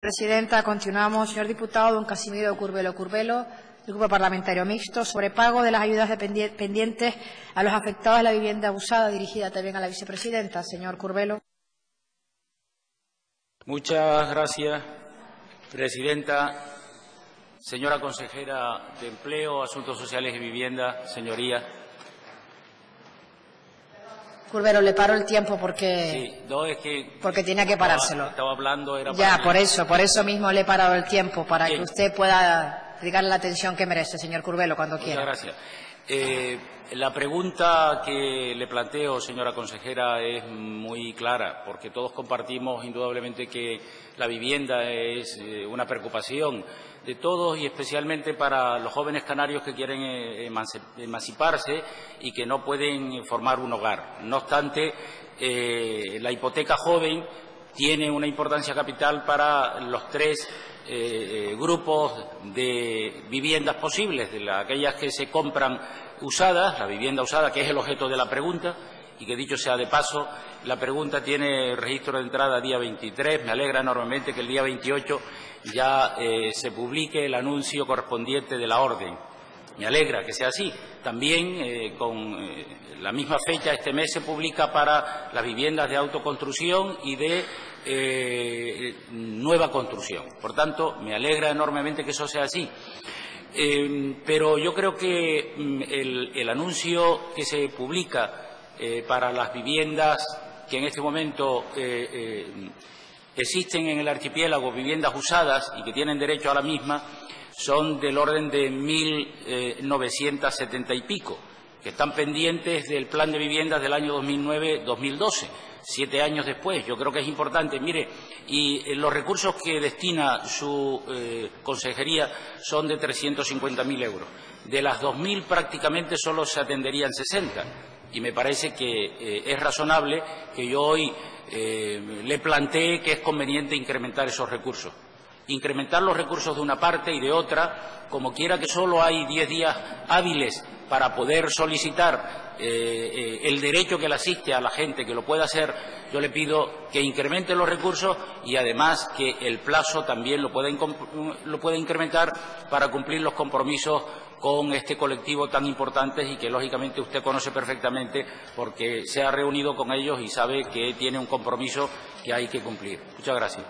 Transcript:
Presidenta, continuamos. Señor diputado don Casimiro Curbelo Curbelo, del Grupo Parlamentario Mixto, sobre pago de las ayudas pendientes a los afectados de la vivienda usada, dirigida también a la vicepresidenta. Señor Curbelo. Muchas gracias, presidenta. Señora consejera de Empleo, Asuntos Sociales y Vivienda, señoría. Curbero, le paro el tiempo porque, Sí, no, es que porque tenía que parárselo. Estaba, hablando, era Ya, para- por eso, por eso mismo le he parado el tiempo, para Bien. que usted pueda dedicarle la atención que merece, señor Curbelo, cuando Muchas quiera. gracias. Eh, la pregunta que le planteo, señora consejera, es muy clara, porque todos compartimos indudablemente que la vivienda es eh, una preocupación de todos y especialmente para los jóvenes canarios que quieren eh, emanci- emanciparse y que no pueden formar un hogar. No obstante, la hipoteca joven tiene una importancia capital para los tres eh, eh, grupos de viviendas posibles, de la- aquellas que se compran usadas, la vivienda usada, que es el objeto de la pregunta, y que dicho sea de paso, la pregunta tiene registro de entrada día 23. Me alegra enormemente que el día 28 ya eh, se publique el anuncio correspondiente de la orden. Me alegra que sea así. También eh, con eh, la misma fecha este mes se publica para las viviendas de autoconstrucción y de eh, nueva construcción. Por tanto, me alegra enormemente que eso sea así. Pero yo creo que mm, el, anuncio que se publica para las viviendas que en este momento existen en el archipiélago, viviendas usadas y que tienen derecho a la misma, son del orden de 1.970 y pico, que están pendientes del plan de viviendas del año 2009-2012, siete años después. Yo creo que es importante. Mire, y eh, los recursos que destina su eh, consejería son de 350.000 euros. De las 2.000 prácticamente solo se atenderían 60. Y me parece que eh, es razonable que yo hoy eh, le plantee que es conveniente incrementar esos recursos incrementar los recursos de una parte y de otra, como quiera que solo hay diez días hábiles para poder solicitar eh, eh, el derecho que le asiste a la gente que lo pueda hacer, yo le pido que incremente los recursos y además que el plazo también lo pueda, incrementar para cumplir los compromisos con este colectivo tan importante y que lógicamente usted conoce perfectamente porque se ha reunido con ellos y sabe que tiene un compromiso que hay que cumplir. Muchas gracias.